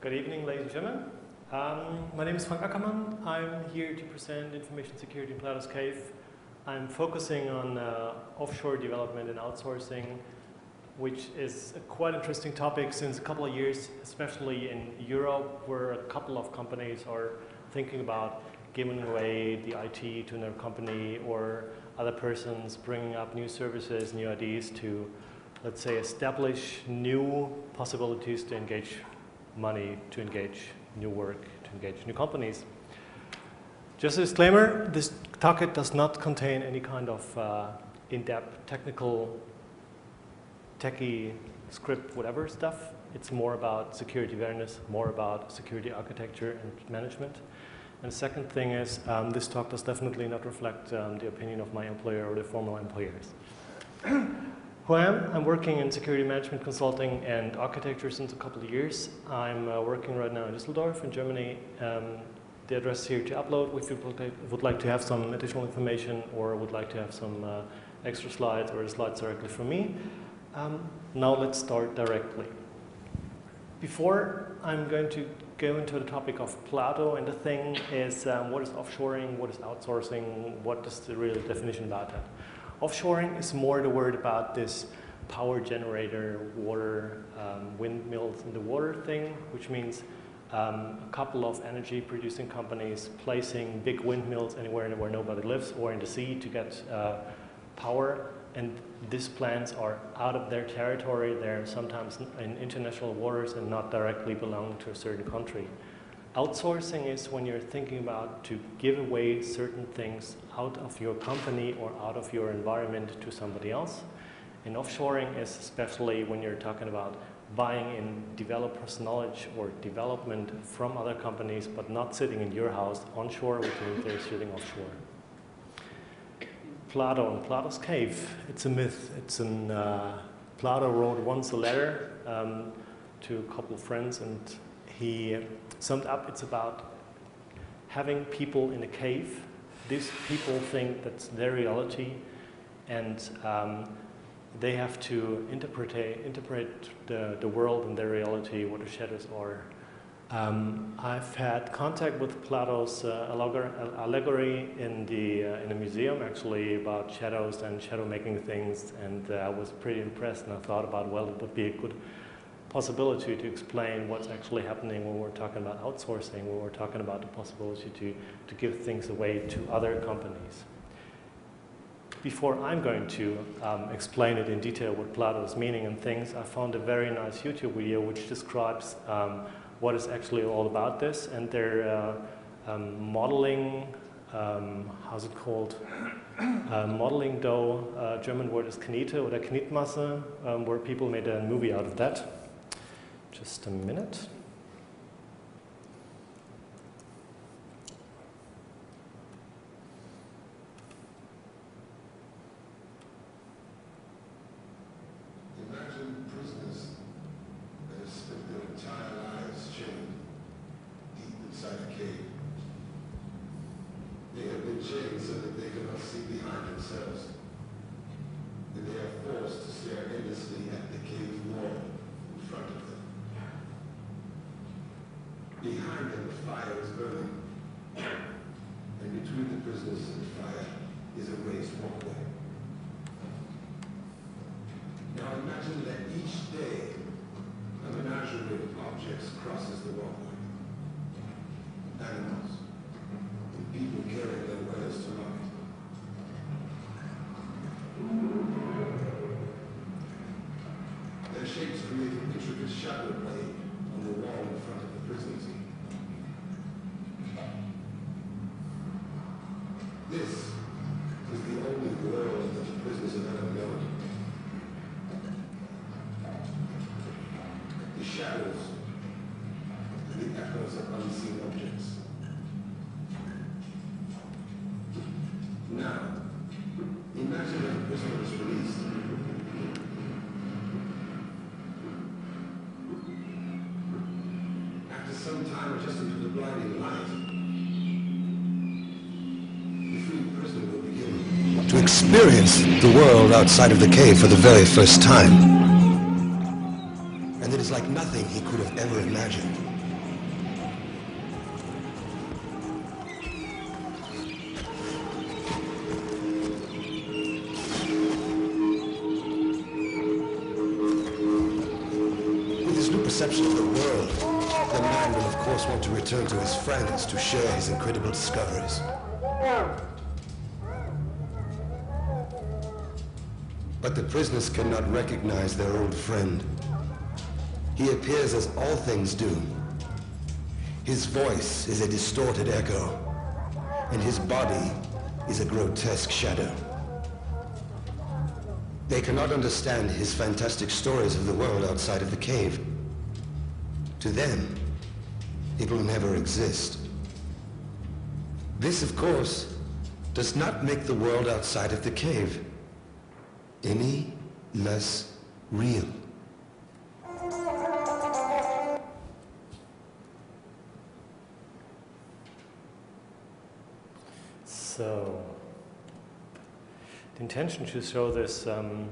Good evening, ladies and gentlemen. Um, my name is Frank Ackermann. I'm here to present information security in Plato's Cave. I'm focusing on uh, offshore development and outsourcing, which is a quite interesting topic since a couple of years, especially in Europe, where a couple of companies are thinking about giving away the IT to another company or other persons bringing up new services, new ideas to, let's say, establish new possibilities to engage money, to engage new work, to engage new companies. Just a disclaimer, this talk does not contain any kind of uh, in-depth technical, techie, script, whatever stuff. It's more about security awareness, more about security architecture and management. And the second thing is, um, this talk does definitely not reflect um, the opinion of my employer or the former employers. Am? I'm working in security management consulting and architecture since a couple of years. I'm uh, working right now in Düsseldorf in Germany. Um, the address here to upload if you would like to have some additional information or would like to have some uh, extra slides or slides directly from me. Um, now let's start directly. Before I'm going to go into the topic of Plato, and the thing is um, what is offshoring, what is outsourcing, what is the real definition about that. Offshoring is more the word about this power generator, water, um, windmills in the water thing, which means um, a couple of energy producing companies placing big windmills anywhere where nobody lives or in the sea to get uh, power. And these plants are out of their territory. They're sometimes in international waters and not directly belong to a certain country. Outsourcing is when you're thinking about to give away certain things out of your company or out of your environment to somebody else. And offshoring is especially when you're talking about buying in developers' knowledge or development from other companies, but not sitting in your house onshore, which means they're sitting offshore. Plato and Plato's cave, it's a myth. It's an, uh, Plato wrote once a letter um, to a couple of friends and he summed up it's about having people in a cave. These people think that's their reality, and um, they have to interpret, interpret the, the world and their reality, what the shadows are. Um, I've had contact with Plato's uh, allegory in the, uh, in a museum actually about shadows and shadow making things, and uh, I was pretty impressed. And I thought about, well, it would be a good possibility to explain what's actually happening when we're talking about outsourcing, when we're talking about the possibility to, to give things away to other companies. Before I'm going to um, explain it in detail what Plato's meaning and things, I found a very nice YouTube video which describes um, what is actually all about this and they're uh, um, modeling, um, how's it called? Uh, modeling dough, uh, German word is Knete or Knetmasse, um, where people made a movie out of that. Just a minute. crosses the wall. That. Experience the world outside of the cave for the very first time. But the prisoners cannot recognize their old friend. He appears as all things do. His voice is a distorted echo, and his body is a grotesque shadow. They cannot understand his fantastic stories of the world outside of the cave. To them, it will never exist. This, of course, does not make the world outside of the cave any less real. So, the intention to show this um,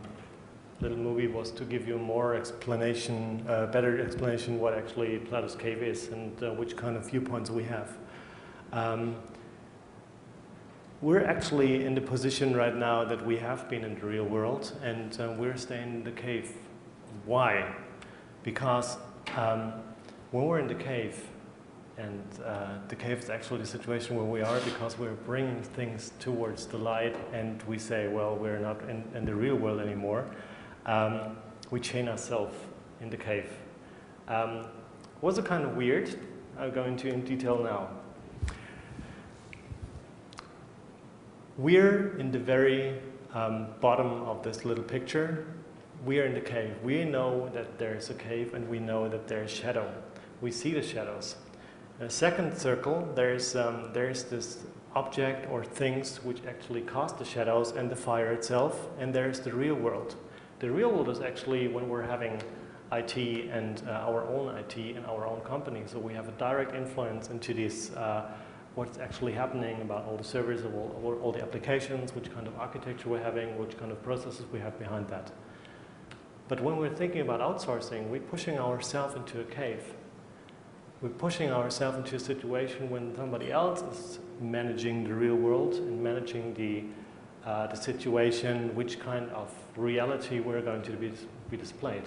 little movie was to give you more explanation, uh, better explanation what actually Plato's Cave is and uh, which kind of viewpoints we have. Um, we're actually in the position right now that we have been in the real world and uh, we're staying in the cave. Why? Because um, when we're in the cave, and uh, the cave is actually the situation where we are because we're bringing things towards the light and we say, well, we're not in, in the real world anymore. Um, we chain ourselves in the cave. Um, was it kind of weird? I'll go into in detail now. We're in the very um, bottom of this little picture. We are in the cave. We know that there is a cave and we know that there is shadow. We see the shadows. A second circle, there's, um, there's this object or things which actually cast the shadows and the fire itself, and there's the real world. The real world is actually when we're having IT and uh, our own IT and our own company. So we have a direct influence into this, uh, what's actually happening about all the servers, all, all the applications, which kind of architecture we're having, which kind of processes we have behind that. But when we're thinking about outsourcing, we're pushing ourselves into a cave we're pushing ourselves into a situation when somebody else is managing the real world and managing the, uh, the situation, which kind of reality we're going to be, be displayed.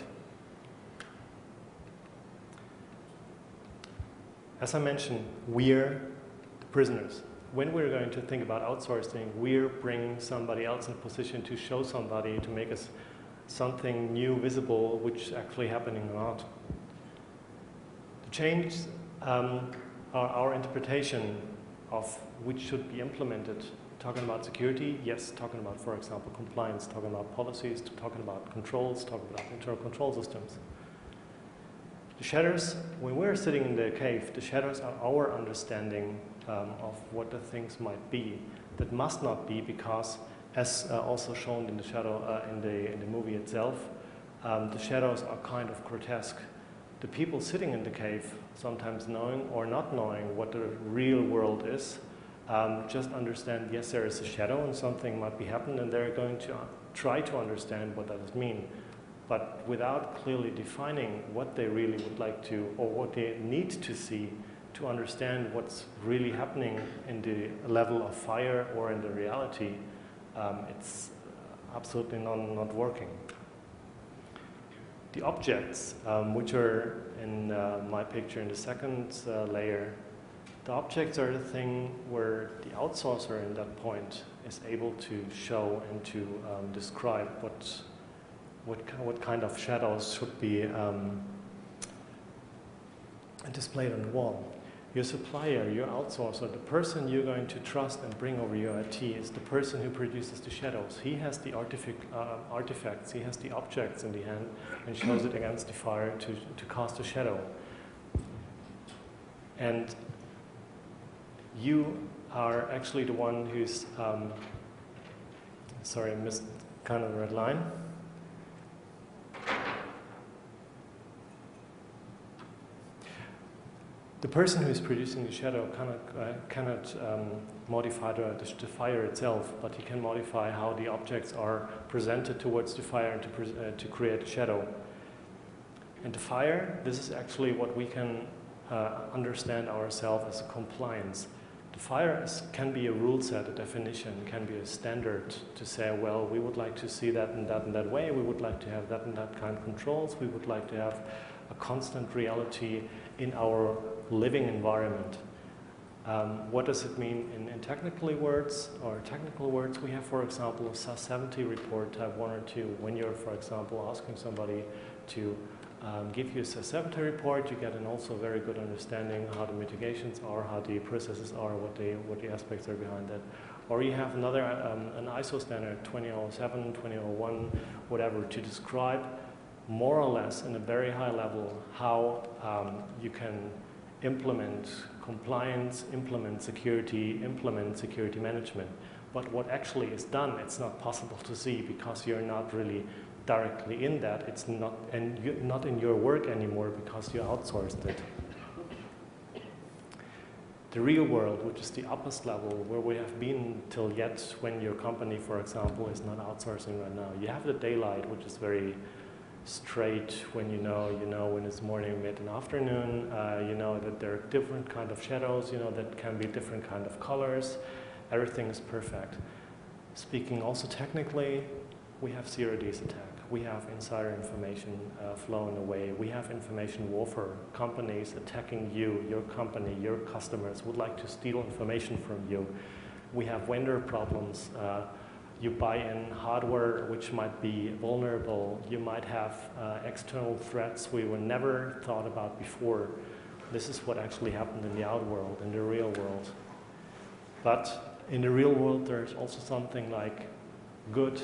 As I mentioned, we're prisoners. When we're going to think about outsourcing, we're bringing somebody else in a position to show somebody, to make us something new visible, which is actually happening or not The change um, our, our, interpretation of which should be implemented. Talking about security, yes. Talking about, for example, compliance, talking about policies, talking about controls, talking about internal control systems. The shadows, when we're sitting in the cave, the shadows are our understanding um, of what the things might be. That must not be because, as uh, also shown in the shadow uh, in the in the movie itself, um, the shadows are kind of grotesque the people sitting in the cave, sometimes knowing or not knowing what the real world is, um, just understand, yes, there is a shadow and something might be happening, and they're going to try to understand what that means. But without clearly defining what they really would like to, or what they need to see to understand what's really happening in the level of fire or in the reality, um, it's absolutely not, not working. The objects, um, which are in uh, my picture in the second uh, layer, the objects are the thing where the outsourcer in that point is able to show and to um, describe what, what, what kind of shadows should be um, displayed on the wall. Your supplier, your outsourcer, the person you're going to trust and bring over your IT is the person who produces the shadows. He has the artifact, uh, artifacts, he has the objects in the hand and shows it against the fire to, to cast a shadow. And you are actually the one who's, um, sorry, I missed kind of a red line. The person who is producing the shadow cannot, uh, cannot um, modify the, the, fire itself, but he can modify how the objects are presented towards the fire to, uh, to create a shadow. And the fire, this is actually what we can uh, understand ourselves as a compliance. The fire is, can be a rule set, a definition, can be a standard to say, well, we would like to see that and that and that way, we would like to have that and that kind of controls, we would like to have a constant reality in our living environment. Um, what does it mean in, in technical words or technical words? We have, for example, a SAS 70 report type 1 or 2. When you're, for example, asking somebody to um, give you a SAS 70 report, you get an also very good understanding how the mitigations are, how the processes are, what, they, what the aspects are behind that. Or you have another, um, an ISO standard, 2007, 2001, whatever, to describe more or less in a very high level how um, you can implement compliance, implement security, implement security management. But what actually is done, it's not possible to see because you're not really directly in that. It's not, and you, not in your work anymore because you outsourced it. The real world, which is the uppest level, where we have been till yet when your company, for example, is not outsourcing right now. You have the daylight, which is very straight when you know you know when it's morning mid and afternoon. Uh, you know that there are different kind of shadows you know that can be different kind of colors. Everything is perfect. Speaking also technically we have zero days attack. We have insider information uh, flowing away. We have information warfare companies attacking you your company your customers would like to steal information from you. We have vendor problems uh, you buy in hardware which might be vulnerable. You might have uh, external threats we were never thought about before. This is what actually happened in the out world, in the real world. But in the real world, there's also something like good,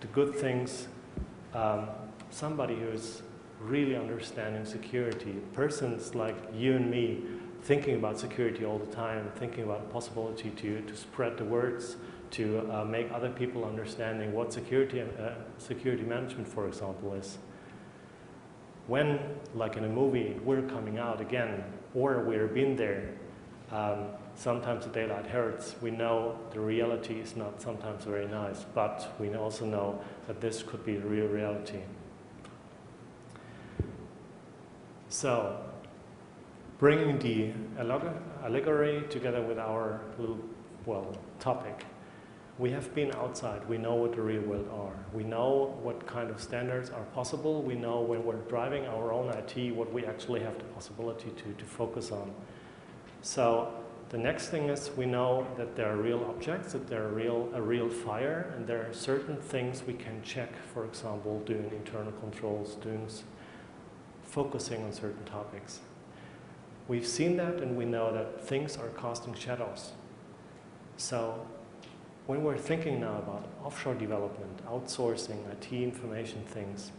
the good things. Um, somebody who's really understanding security, persons like you and me, thinking about security all the time, thinking about the possibility to, to spread the words, to uh, make other people understanding what security, uh, security management, for example, is. When, like in a movie, we're coming out again, or we've been there, um, sometimes the daylight hurts. We know the reality is not sometimes very nice, but we also know that this could be the real reality. So, bringing the allegory together with our little, well, topic we have been outside. We know what the real world are. We know what kind of standards are possible. We know when we're driving our own IT what we actually have the possibility to, to focus on. So the next thing is we know that there are real objects, that there are real, a real fire, and there are certain things we can check, for example, doing internal controls, doing focusing on certain topics. We've seen that and we know that things are casting shadows. So when we're thinking now about offshore development, outsourcing IT information things,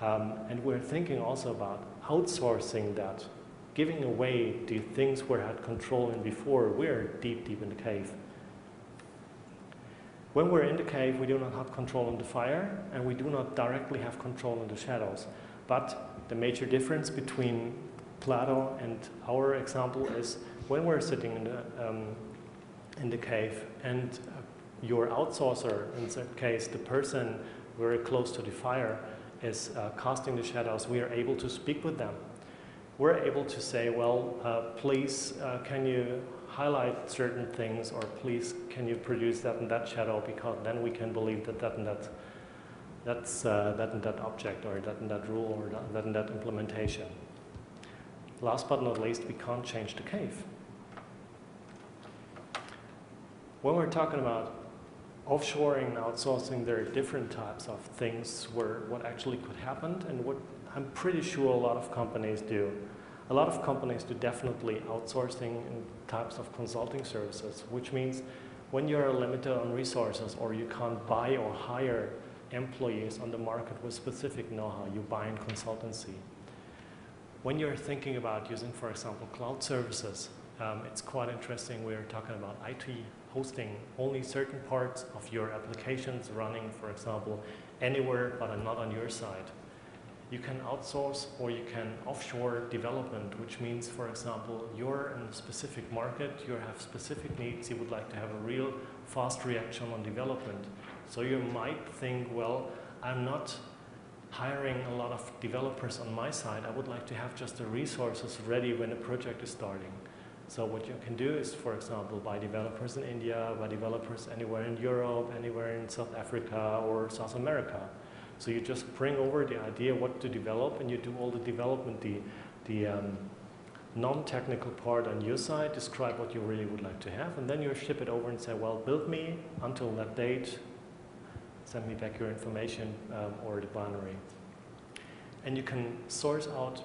um, and we're thinking also about outsourcing that, giving away the things we had control in before, we're deep, deep in the cave. When we're in the cave, we do not have control on the fire, and we do not directly have control on the shadows. But the major difference between Plato and our example is when we're sitting in the, um, in the cave and your outsourcer, in that case, the person very close to the fire, is uh, casting the shadows, we are able to speak with them. We're able to say, well, uh, please, uh, can you highlight certain things, or please, can you produce that and that shadow, because then we can believe that that and that, that's uh, that and that object, or that and that rule, or that, that and that implementation. Last but not least, we can't change the cave. When we're talking about offshoring and outsourcing, there are different types of things where what actually could happen and what I'm pretty sure a lot of companies do. A lot of companies do definitely outsourcing and types of consulting services, which means when you're limited on resources or you can't buy or hire employees on the market with specific know-how, you buy in consultancy. When you're thinking about using, for example, cloud services, um, it's quite interesting. We're talking about IT hosting only certain parts of your applications running, for example, anywhere but not on your side. You can outsource or you can offshore development, which means, for example, you're in a specific market, you have specific needs, you would like to have a real fast reaction on development. So you might think, well, I'm not hiring a lot of developers on my side, I would like to have just the resources ready when a project is starting. So what you can do is, for example, by developers in India, by developers anywhere in Europe, anywhere in South Africa or South America. So you just bring over the idea what to develop and you do all the development, the, the um, non-technical part on your side, describe what you really would like to have, and then you ship it over and say, well, build me until that date, send me back your information um, or the binary. And you can source out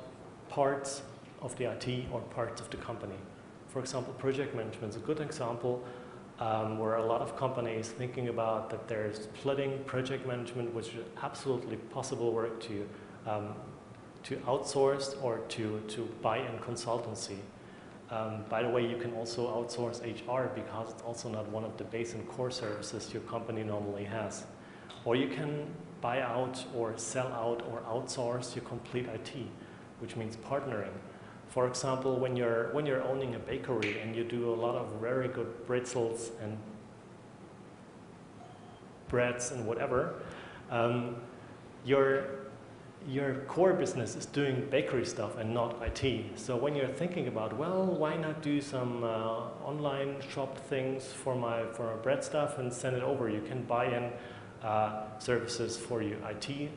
parts of the IT or parts of the company. For example, project management is a good example um, where a lot of companies thinking about that they're splitting project management, which is absolutely possible work to um, to outsource or to, to buy in consultancy. Um, by the way, you can also outsource HR because it's also not one of the base and core services your company normally has. Or you can buy out or sell out or outsource your complete IT, which means partnering. For example, when you're, when you're owning a bakery and you do a lot of very good pretzels and breads and whatever, um, your your core business is doing bakery stuff and not IT. So when you're thinking about, well, why not do some uh, online shop things for my for my bread stuff and send it over? You can buy in uh, services for your IT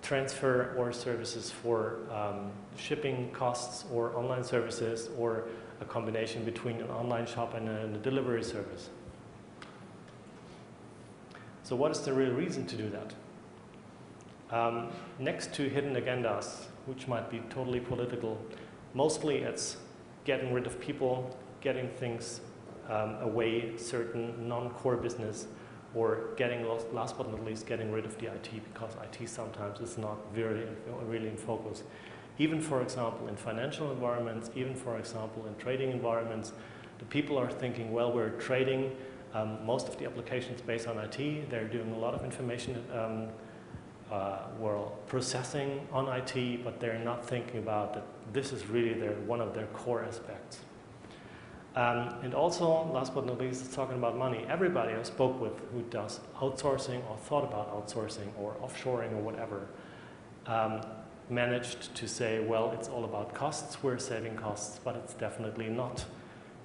transfer or services for um, shipping costs or online services or a combination between an online shop and a, delivery service. So what is the real reason to do that? Um, next to hidden agendas, which might be totally political, mostly it's getting rid of people, getting things um, away, certain non-core business, or getting last, last, but not least, getting rid of the IT because IT sometimes is not very, really in focus. Even, for example, in financial environments, even, for example, in trading environments, the people are thinking, well, we're trading. Um, most of the applications based on IT. They're doing a lot of information um, uh, were processing on IT, but they're not thinking about that this is really their, one of their core aspects. Um, and also, last but not least, talking about money. Everybody I spoke with who does outsourcing or thought about outsourcing or offshoring or whatever um, managed to say, well, it's all about costs, we're saving costs, but it's definitely not.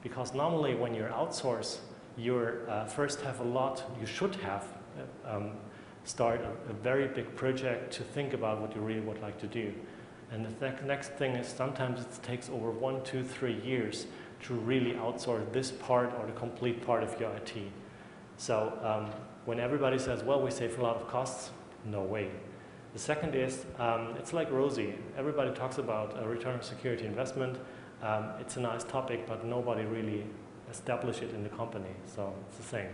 Because normally when you outsource, you uh, first have a lot, you should have uh, um, start a, a, very big project to think about what you really would like to do. And the th next thing is sometimes it takes over one, two, three years to really outsource this part or the complete part of your IT. So um, when everybody says, well, we save a lot of costs, no way. The second is, um, it's like ROSI. Everybody talks about a return on security investment. Um, it's a nice topic, but nobody really established it in the company. So it's the same.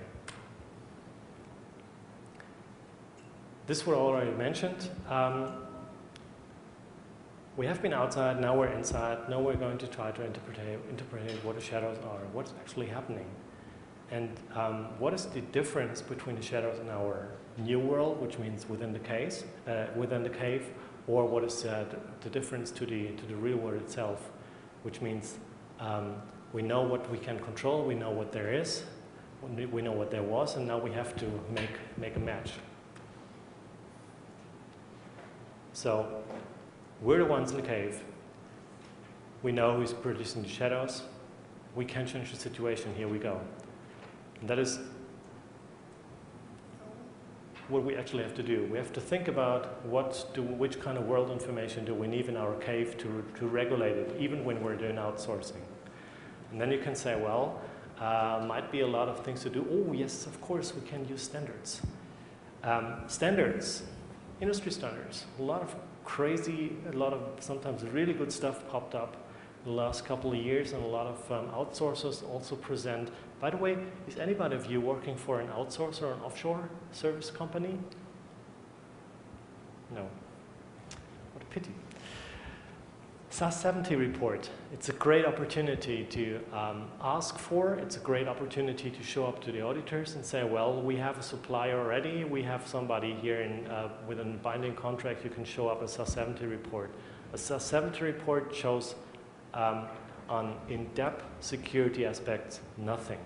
This were already mentioned. Um, we have been outside, now we're inside, now we're going to try to interpret, interpret what the shadows are, what's actually happening. And um, what is the difference between the shadows in our new world, which means within the case, uh, within the cave, or what is uh, the, difference to the, to the real world itself, which means um, we know what we can control, we know what there is, we know what there was, and now we have to make, make a match. So we're the ones in the cave. We know who's producing the shadows. We can change the situation. Here we go. And that is what we actually have to do. We have to think about what do, which kind of world information do we need in our cave to, to regulate it, even when we're doing outsourcing. And then you can say, well, uh, might be a lot of things to do. Oh, yes, of course, we can use standards. Um, standards industry standards. A lot of crazy, a lot of sometimes really good stuff popped up the last couple of years, and a lot of um, outsourcers also present. By the way, is anybody of you working for an outsourcer or an offshore service company? No. What a pity. SAS 70 report. It's a great opportunity to um, ask for. It's a great opportunity to show up to the auditors and say, well, we have a supplier already. We have somebody here in, uh, with a binding contract. You can show up a SAS 70 report. A SAS 70 report shows um, on in-depth security aspects nothing.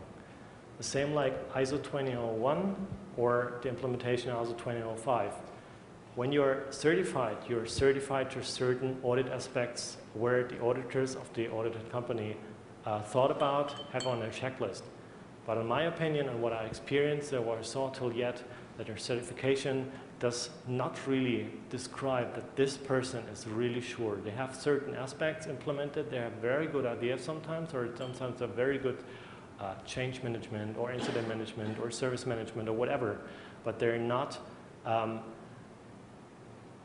The same like ISO 2001 or the implementation ISO 2005. When you're certified, you're certified to certain audit aspects where the auditors of the audited company uh, thought about, have on their checklist. But in my opinion and what I experienced, there was saw till yet that their certification does not really describe that this person is really sure. They have certain aspects implemented, they have very good ideas sometimes, or sometimes a very good uh, change management or incident management or service management or whatever, but they're not, um,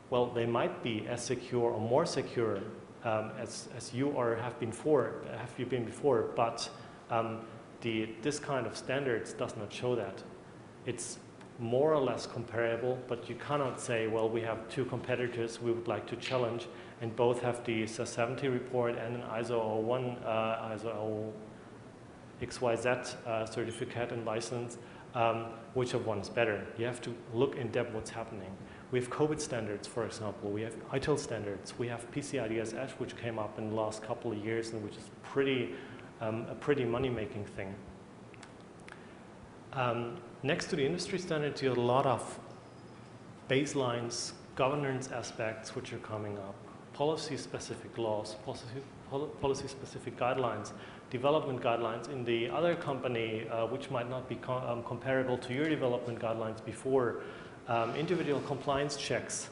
well, they might be as secure or more secure um, as, as you or have been for, have you been before, but um, the, this kind of standards does not show that. It's more or less comparable, but you cannot say, well, we have two competitors we would like to challenge, and both have the ISA 70 report and an ISO 01, uh, ISO XYZ uh, certificate and license. Um, which of one is better? You have to look in depth what's happening. We have COBIT standards, for example. We have ITIL standards. We have PCI DSS, which came up in the last couple of years and which is pretty, um, a pretty money-making thing. Um, next to the industry standards, you have a lot of baselines, governance aspects which are coming up, policy-specific laws, policy-specific guidelines, development guidelines in the other company, uh, which might not be com um, comparable to your development guidelines before, um, individual compliance checks,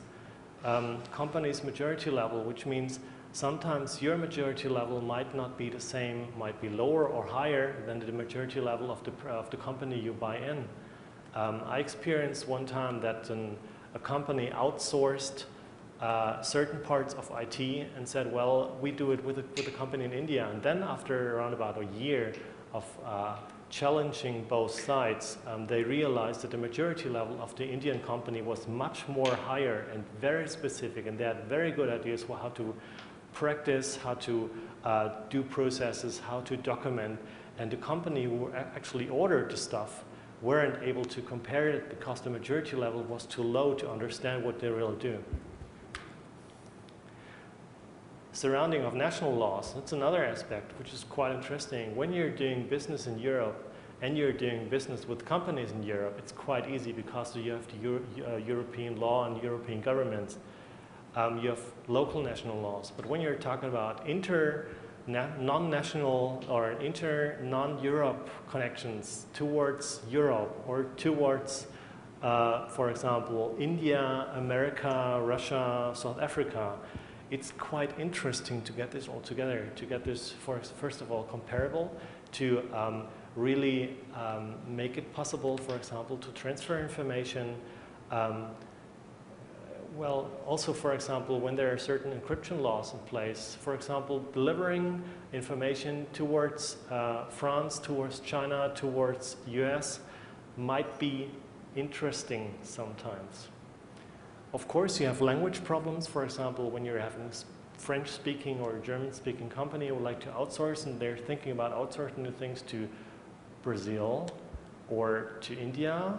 um, company's maturity level, which means sometimes your majority level might not be the same, might be lower or higher than the majority level of the, of the company you buy in. Um, I experienced one time that an, a company outsourced uh, certain parts of IT and said, well, we do it with a, with a company in India. And then after around about a year of uh, challenging both sides, um, they realized that the maturity level of the Indian company was much more higher and very specific, and they had very good ideas for how to practice, how to uh, do processes, how to document, and the company who actually ordered the stuff weren't able to compare it because the maturity level was too low to understand what they really do. Surrounding of national laws, that's another aspect which is quite interesting. When you're doing business in Europe and you're doing business with companies in Europe, it's quite easy because you have the Euro uh, European law and European governments. Um, you have local national laws. But when you're talking about inter non-national or inter non-Europe connections towards Europe or towards, uh, for example, India, America, Russia, South Africa, it's quite interesting to get this all together, to get this, for, first of all, comparable, to um, really um, make it possible, for example, to transfer information. Um, well, also, for example, when there are certain encryption laws in place, for example, delivering information towards uh, France, towards China, towards US might be interesting sometimes. Of course, you have language problems. For example, when you're having French-speaking or German-speaking company would like to outsource and they're thinking about outsourcing things to Brazil or to India,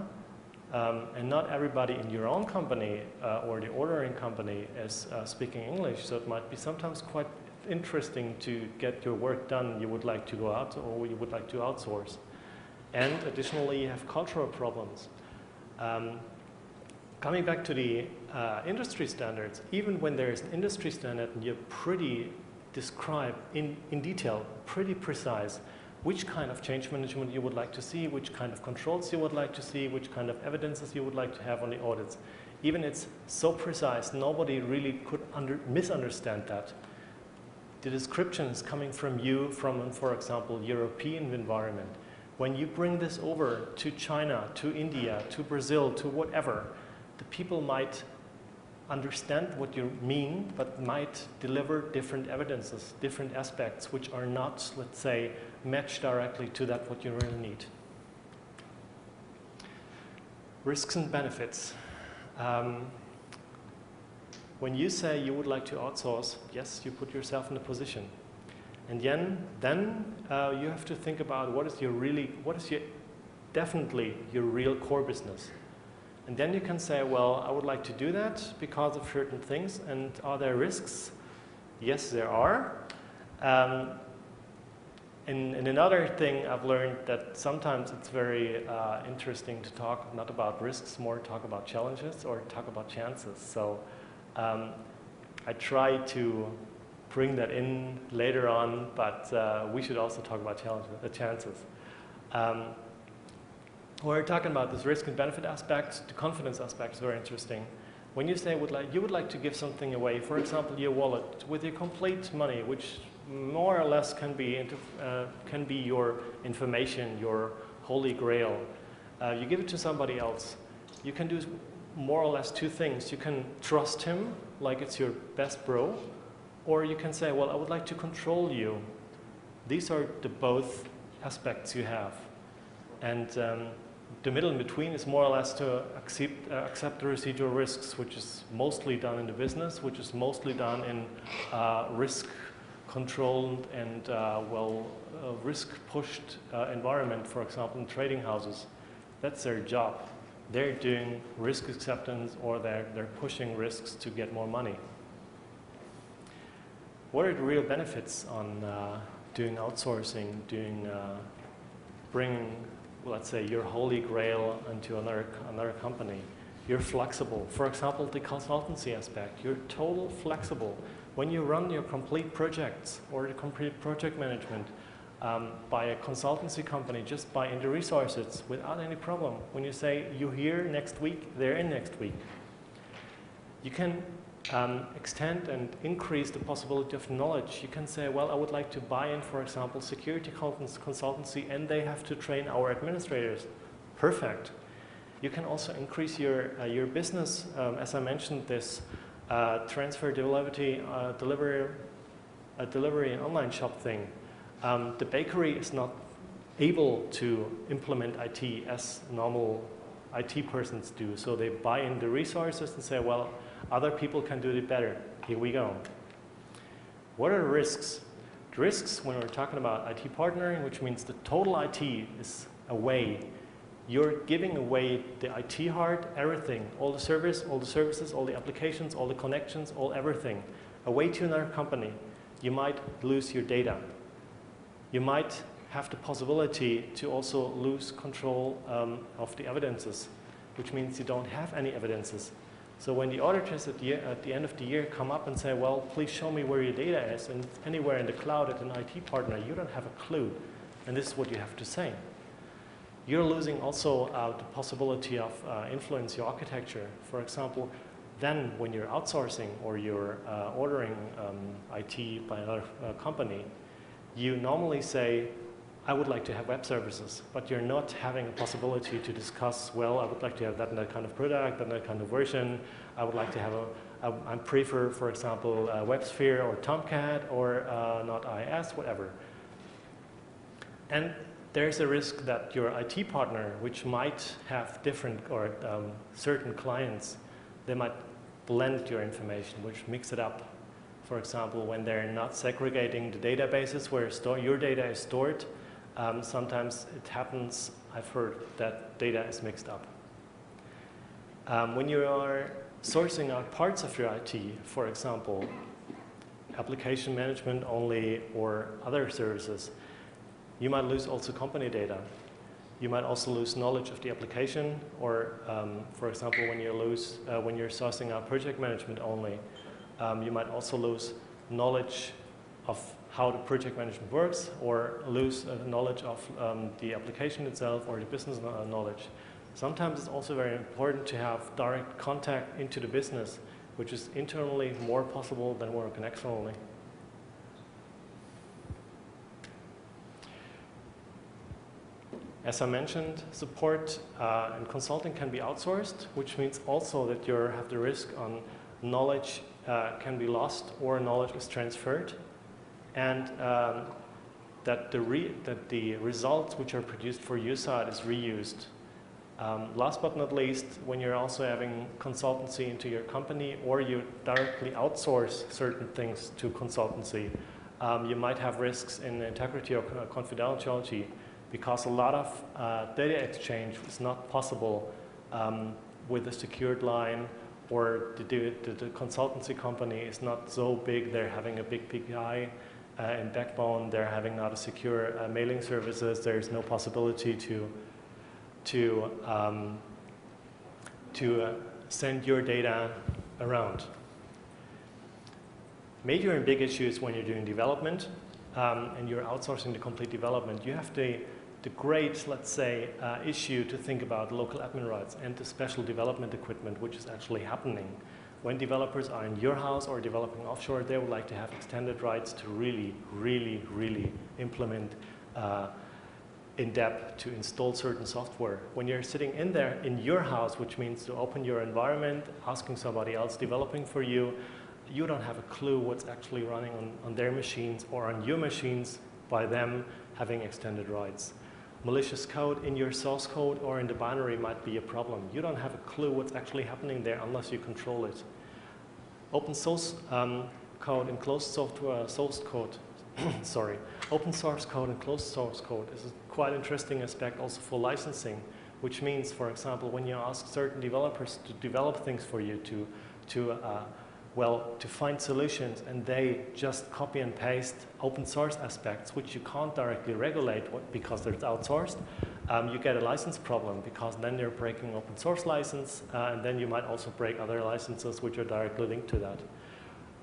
um, and not everybody in your own company uh, or the ordering company is uh, speaking English, so it might be sometimes quite interesting to get your work done you would like to go out or you would like to outsource. And additionally, you have cultural problems. Um, coming back to the uh, industry standards, even when there is an industry standard and you're pretty describe in, in detail, pretty precise, which kind of change management you would like to see, which kind of controls you would like to see, which kind of evidences you would like to have on the audits. Even it's so precise, nobody really could under, misunderstand that. The description is coming from you from, for example, European environment. When you bring this over to China, to India, to Brazil, to whatever, the people might understand what you mean, but might deliver different evidences, different aspects, which are not, let's say, matched directly to that what you really need. Risks and benefits. Um, when you say you would like to outsource, yes, you put yourself in a position. And then, then uh, you have to think about what is your really, what is your, definitely your real core business. And then you can say, well, I would like to do that because of certain things. And are there risks? Yes, there are. Um, and, and, another thing I've learned that sometimes it's very uh, interesting to talk not about risks, more talk about challenges or talk about chances. So um, I try to bring that in later on, but uh, we should also talk about challenges, uh, chances. Um, we're talking about this risk and benefit aspect, the confidence aspect is very interesting. When you say would like, you would like to give something away, for example, your wallet with your complete money, which more or less can be, into, uh, can be your information, your holy grail. Uh, you give it to somebody else. You can do more or less two things. You can trust him like it's your best bro, or you can say, well, I would like to control you. These are the both aspects you have. And um, the middle in between is more or less to accept, uh, accept the residual risks, which is mostly done in the business, which is mostly done in uh, risk controlled and uh, well uh, risk pushed uh, environment, for example, in trading houses. That's their job. They're doing risk acceptance or they're, they're pushing risks to get more money. What are the real benefits on uh, doing outsourcing, doing bringing let's say, your holy grail into another, another company. You're flexible. For example, the consultancy aspect, you're total flexible. When you run your complete projects or the complete project management um, by a consultancy company, just by in the resources without any problem. When you say you're here next week, they're in next week. You can um, extend and increase the possibility of knowledge. You can say, well, I would like to buy in, for example, security consultancy, and they have to train our administrators. Perfect. You can also increase your, uh, your business, um, as I mentioned, this uh, transfer delivery, uh, delivery, uh, delivery and online shop thing. Um, the bakery is not able to implement IT as normal IT persons do. So they buy in the resources and say, well, other people can do it better. Here we go. What are the risks? The risks when we're talking about IT partnering, which means the total IT is away. You're giving away the IT heart, everything, all the service, all the services, all the applications, all the connections, all everything, away to another company. You might lose your data. You might have the possibility to also lose control um, of the evidences, which means you don't have any evidences. So when the auditors at the, at the end of the year come up and say, well, please show me where your data is, and anywhere in the cloud at an IT partner, you don't have a clue. And this is what you have to say. You're losing also uh, the possibility of uh, influence your architecture. For example, then when you're outsourcing or you're uh, ordering um, IT by another uh, company, you normally say, I would like to have web services, but you're not having a possibility to discuss, well, I would like to have that and that kind of product, and that kind of version. I would like to have a, I prefer, for example, WebSphere or Tomcat or uh, not IIS, whatever. And there's a risk that your IT partner, which might have different or um, certain clients, they might blend your information, which mix it up. For example, when they're not segregating the databases where your data is stored, um, sometimes it happens, I've heard, that data is mixed up. Um, when you are sourcing out parts of your IT, for example, application management only or other services, you might lose also company data. You might also lose knowledge of the application, or um, for example, when you lose uh, when you're sourcing out project management only, um, you might also lose knowledge of how the project management works or lose uh, knowledge of um, the application itself or the business knowledge. Sometimes it's also very important to have direct contact into the business, which is internally more possible than working externally. As I mentioned, support uh, and consulting can be outsourced, which means also that you have the risk on knowledge uh, can be lost or knowledge is transferred and um, that, the that the results which are produced for USAID is reused. Um, last but not least, when you're also having consultancy into your company or you directly outsource certain things to consultancy, um, you might have risks in integrity or confidentiality because a lot of uh, data exchange is not possible um, with a secured line or the, the, the, consultancy company is not so big, they're having a big PKI uh, in Backbone, they're having not a secure uh, mailing services. There's no possibility to to um, to uh, send your data around. Major and big issues when you're doing development um, and you're outsourcing the complete development. You have the the great, let's say, uh, issue to think about local admin rights and the special development equipment which is actually happening. When developers are in your house or developing offshore, they would like to have extended rights to really, really, really implement uh, in depth to install certain software. When you're sitting in there in your house, which means to open your environment, asking somebody else developing for you, you don't have a clue what's actually running on, on their machines or on your machines by them having extended rights. Malicious code in your source code or in the binary might be a problem. You don't have a clue what's actually happening there unless you control it. Open source um, code and closed software source code, sorry, open source code and closed source code is a quite interesting aspect also for licensing, which means, for example, when you ask certain developers to develop things for you, to, to uh, well, to find solutions and they just copy and paste open source aspects, which you can't directly regulate because they're outsourced, um, you get a license problem because then you're breaking open source license uh, and then you might also break other licenses which are directly linked to that.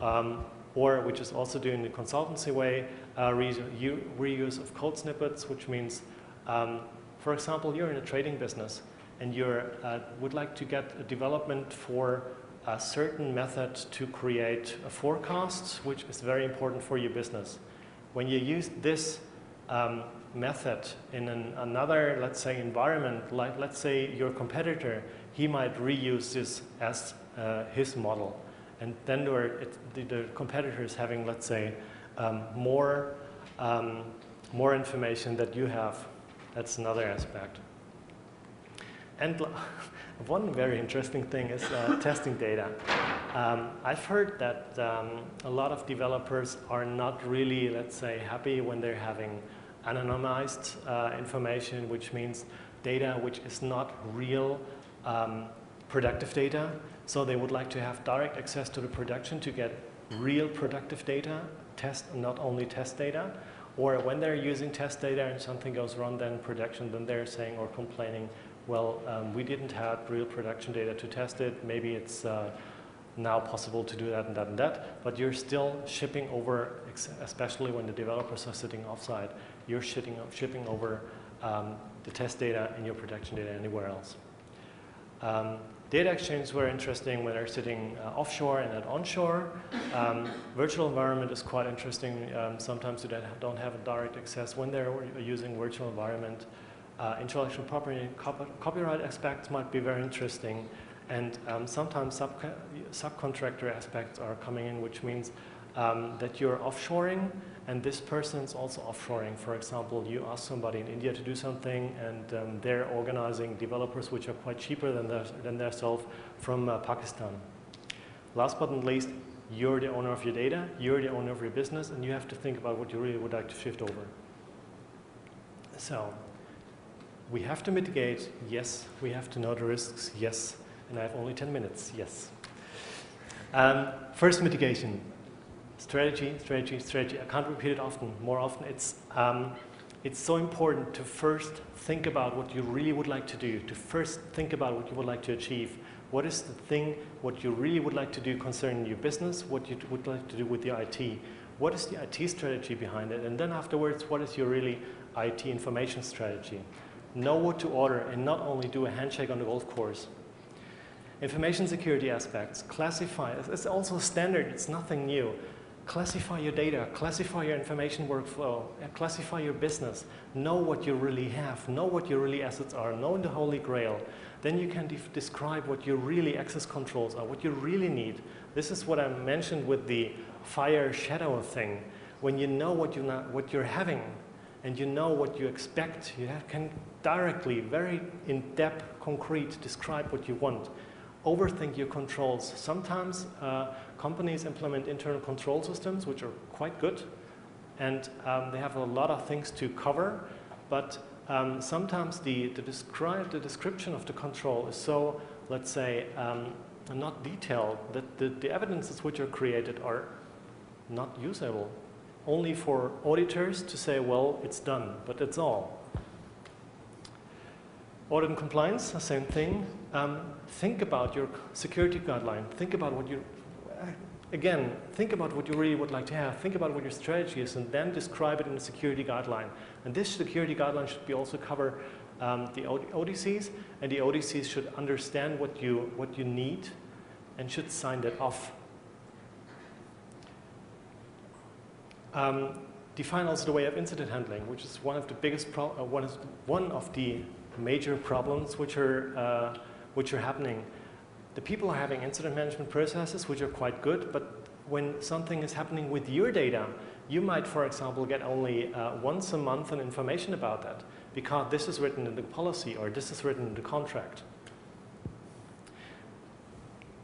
Um, or which is also doing the consultancy way, uh, reuse of code snippets, which means, um, for example, you're in a trading business and you uh, would like to get a development for a certain method to create a forecast, which is very important for your business. When you use this um, method in an, another, let's say, environment, like let's say your competitor, he might reuse this as uh, his model. And then it, the, the, competitor is having, let's say, um, more, um, more information that you have. That's another aspect. And one very interesting thing is uh, testing data. Um, I've heard that um, a lot of developers are not really, let's say, happy when they're having anonymized uh, information, which means data which is not real um, productive data. So they would like to have direct access to the production to get real productive data, test not only test data, or when they're using test data and something goes wrong then production, then they're saying or complaining, well, um, we didn't have real production data to test it. Maybe it's uh, now possible to do that and that and that, but you're still shipping over, especially when the developers are sitting offsite, you're shipping, shipping over um, the test data and your production data anywhere else. Um, data exchanges were interesting when they're sitting uh, offshore and at onshore. Um, virtual environment is quite interesting. Um, sometimes you don't have a direct access when they're using virtual environment. Uh, intellectual property copy, copyright aspects might be very interesting. And um, sometimes sub subcontractor aspects are coming in, which means um, that you're offshoring and this person is also offshoring. For example, you ask somebody in India to do something and um, they're organizing developers which are quite cheaper than, their, than themselves from uh, Pakistan. Last but not least, you're the owner of your data, you're the owner of your business, and you have to think about what you really would like to shift over. So, we have to mitigate, yes. We have to know the risks, yes. And I have only 10 minutes, yes. Um, first mitigation, strategy, strategy, strategy. I can't repeat it often, more often. It's, um, it's so important to first think about what you really would like to do, to first think about what you would like to achieve. What is the thing, what you really would like to do concerning your business, what you would like to do with the IT. What is the IT strategy behind it? And then afterwards, what is your really IT information strategy? Know what to order and not only do a handshake on the golf course. Information security aspects, classify, it's also standard, it's nothing new. Classify your data, classify your information workflow, classify your business, know what you really have, know what your really assets are, know the holy grail. Then you can de describe what your really access controls are, what you really need. This is what I mentioned with the fire shadow thing. When you know what, you what you're having and you know what you expect, you can directly, very in-depth, concrete, describe what you want. Overthink your controls. Sometimes uh, companies implement internal control systems, which are quite good, and um, they have a lot of things to cover, but um, sometimes the, the, describe, the description of the control is so, let's say, um, not detailed, that the, the evidences which are created are not usable. Only for auditors to say, well, it's done, but that's all. Audit and compliance, same thing. Um, think about your security guideline. Think about what you again, think about what you really would like to have. Think about what your strategy is, and then describe it in a security guideline. And this security guideline should be also cover um, the ODCs, and the ODCs should understand what you what you need, and should sign that off. Um, define also the way of incident handling, which is one of the biggest uh, one, is one of the major problems which are uh, which are happening. The people are having incident management processes which are quite good, but when something is happening with your data, you might, for example, get only uh, once a month an information about that because this is written in the policy or this is written in the contract.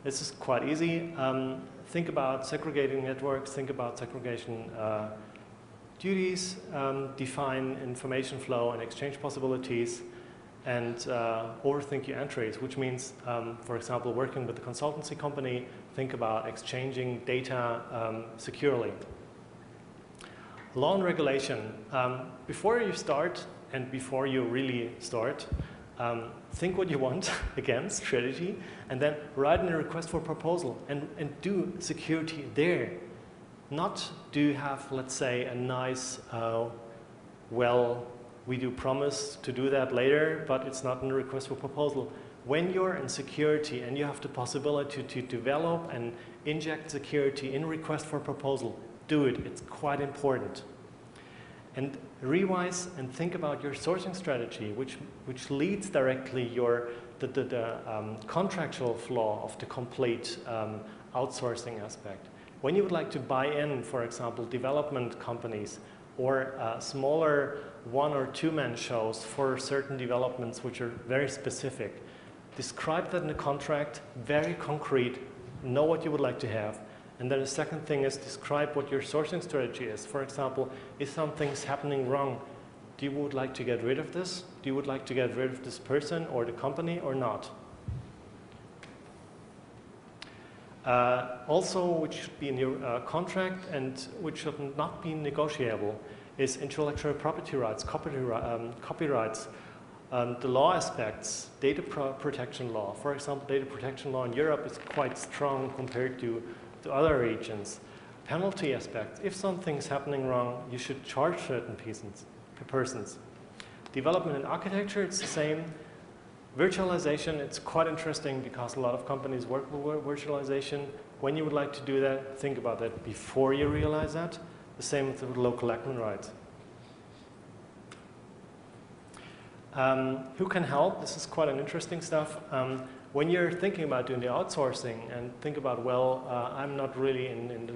This is quite easy. Um, think about segregating networks, think about segregation uh, duties, um, define information flow and exchange possibilities, and uh, overthink your entries, which means, um, for example, working with a consultancy company, think about exchanging data um, securely. Law and regulation. Um, before you start and before you really start, um, think what you want, again, strategy, and then write in a request for proposal and, and do security there. Not do have, let's say, a nice, uh, well, we do promise to do that later, but it's not in a request for proposal. When you're in security and you have the possibility to develop and inject security in request for proposal, do it. It's quite important. And revise and think about your sourcing strategy, which, which leads directly your, the, the, the um, contractual flaw of the complete um, outsourcing aspect. When you would like to buy in, for example, development companies or uh, smaller one or two man shows for certain developments which are very specific. Describe that in the contract, very concrete, know what you would like to have. And then the second thing is describe what your sourcing strategy is. For example, if something's happening wrong, do you would like to get rid of this? Do you would like to get rid of this person or the company or not? Uh, also, which should be in your uh, contract and which should not be negotiable is intellectual property rights, copyright, um, copyrights, um, the law aspects, data pro protection law. For example, data protection law in Europe is quite strong compared to, to other regions. Penalty aspects, if something's happening wrong, you should charge certain persons. persons. Development and architecture, it's the same. Virtualization, it's quite interesting because a lot of companies work with virtualization. When you would like to do that, think about that before you realize that. The same with local admin rights. Um, who can help? This is quite an interesting stuff. Um, when you're thinking about doing the outsourcing and think about, well, uh, I'm not really in, in, the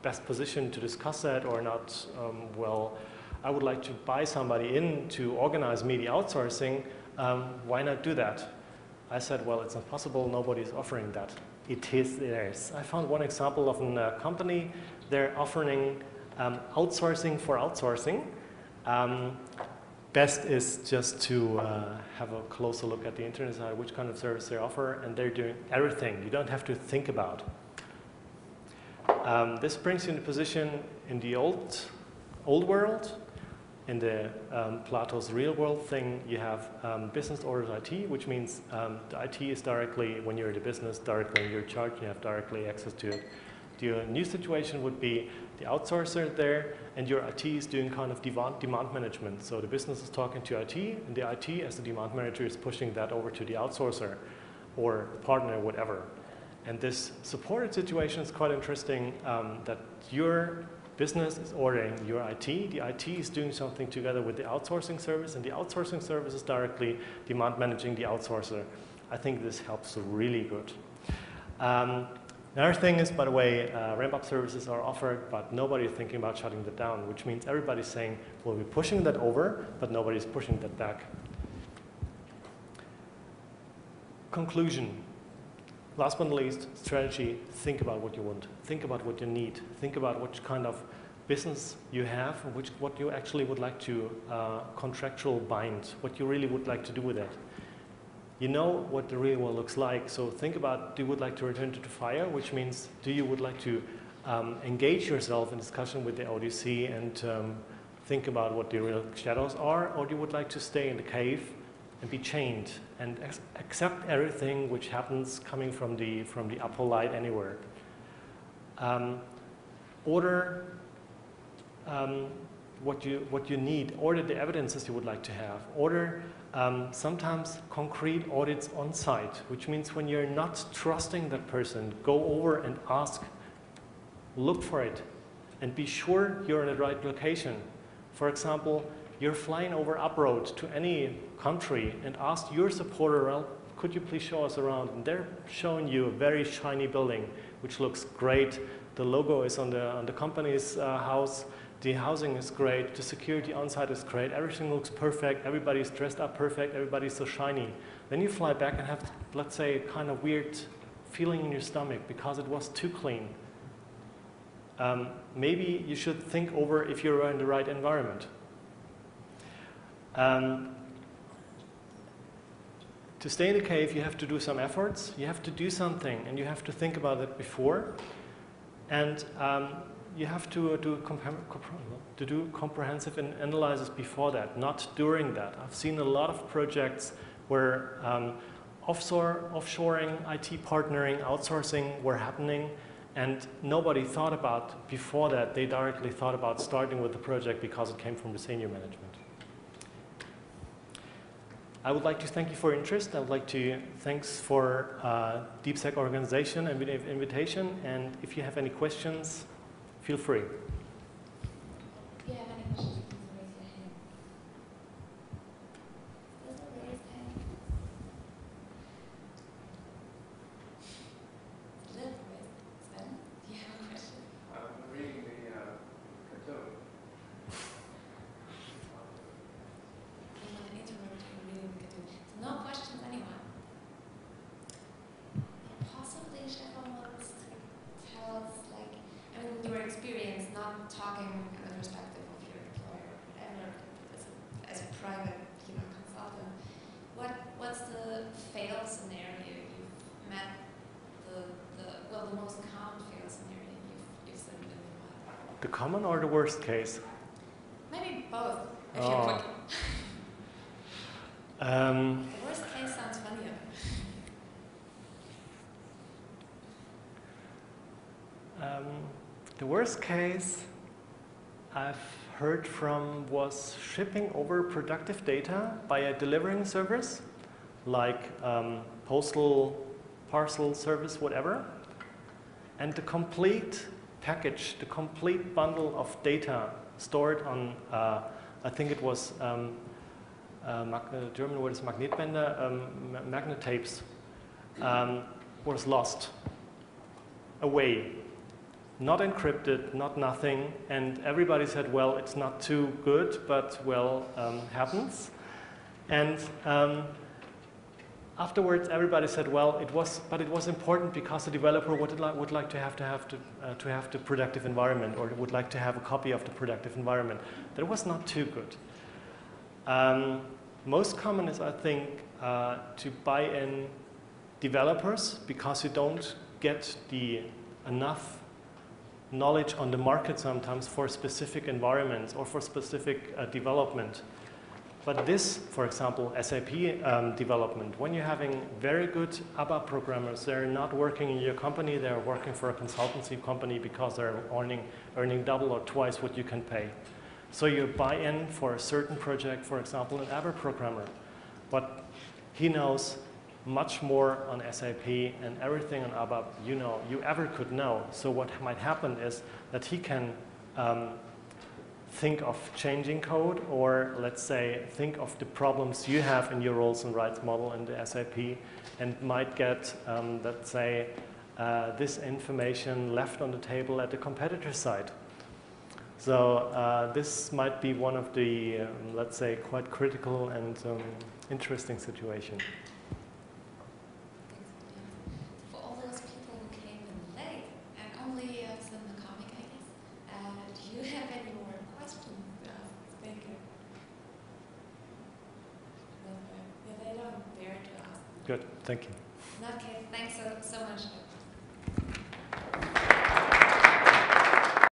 best position to discuss that or not, um, well, I would like to buy somebody in to organize me the outsourcing, um, why not do that? I said, well, it's not possible, nobody's offering that. It is. I found one example of a uh, company, they're offering um, outsourcing for outsourcing. Um, best is just to uh, have a closer look at the internet side, which kind of service they offer, and they're doing everything. You don't have to think about. Um, this brings you in a position in the old, old world. In the um, Plato's real world thing, you have um, business orders IT, which means um, the IT is directly, when you're in the business, directly in your charge, you have directly access to it. The new situation would be the outsourcer there, and your IT is doing kind of demand management. So the business is talking to IT, and the IT, as the demand manager, is pushing that over to the outsourcer or partner, whatever. And this supported situation is quite interesting um, that your business is ordering your IT, the IT is doing something together with the outsourcing service, and the outsourcing service is directly demand managing the outsourcer. I think this helps really good. Um, Another thing is, by the way, uh, ramp-up services are offered, but nobody is thinking about shutting that down, which means everybody's saying, we'll be pushing that over, but nobody's pushing that back. Conclusion. Last but not least, strategy, think about what you want. Think about what you need. Think about which kind of business you have, which, what you actually would like to uh, contractual bind, what you really would like to do with it you know what the real world looks like. So think about, do you would like to return to the fire, which means do you would like to um, engage yourself in discussion with the ODC and um, think about what the real shadows are, or do you would like to stay in the cave and be chained and accept everything which happens coming from the, from the upper light anywhere. um, order um, what you what you need, order the evidences you would like to have, order um, sometimes concrete audits on site, which means when you're not trusting that person, go over and ask, look for it, and be sure you're in the right location. For example, you're flying over uproad to any country and ask your supporter, well, could you please show us around? And they're showing you a very shiny building, which looks great. The logo is on the, on the company's uh, house. The housing is great. The security on site is great. Everything looks perfect. Everybody's dressed up perfect. Everybody's so shiny. Then you fly back and have, let's say, a kind of weird feeling in your stomach because it was too clean. Um, maybe you should think over if you're in the right environment. Um, to stay in the cave, you have to do some efforts. You have to do something, and you have to think about it before. And um, you have to do, to do comprehensive analysis before that, not during that. I've seen a lot of projects where um, offshore, offshoring, IT partnering, outsourcing were happening, and nobody thought about before that. They directly thought about starting with the project because it came from the senior management. I would like to thank you for your interest. I would like to thanks for uh, DeepSec organization and invitation. And if you have any questions, feel free. Or the worst case? Maybe both, if oh. you're quick. Um, the worst case sounds funnier. Um, the worst case I've heard from was shipping over productive data by a delivering service, like um, postal parcel service, whatever, and the complete package, the complete bundle of data stored on, uh, I think it was um, uh, German word is Magnetbänder, um, magnet tapes, um, was lost away. Not encrypted, not nothing, and everybody said, well, it's not too good, but well, um, happens. And um, afterwards, everybody said, well, it was, but it was important because the developer would, li would like to have to have to, uh, to have the productive environment or would like to have a copy of the productive environment. That was not too good. Um, most common is, I think, uh, to buy in developers because you don't get the enough knowledge on the market sometimes for specific environments or for specific uh, development. But this, for example, SAP um, development, when you're having very good ABAP programmers, they're not working in your company, they're working for a consultancy company because they're earning, earning double or twice what you can pay. So you buy in for a certain project, for example, an ABAP programmer. But he knows much more on SAP and everything on ABAP you know, you ever could know. So what might happen is that he can um, think of changing code or let's say think of the problems you have in your roles and rights model in the SAP and might get, um, let's say, uh, this information left on the table at the competitor side. So uh, this might be one of the, um, let's say, quite critical and um, interesting situations. Thank you.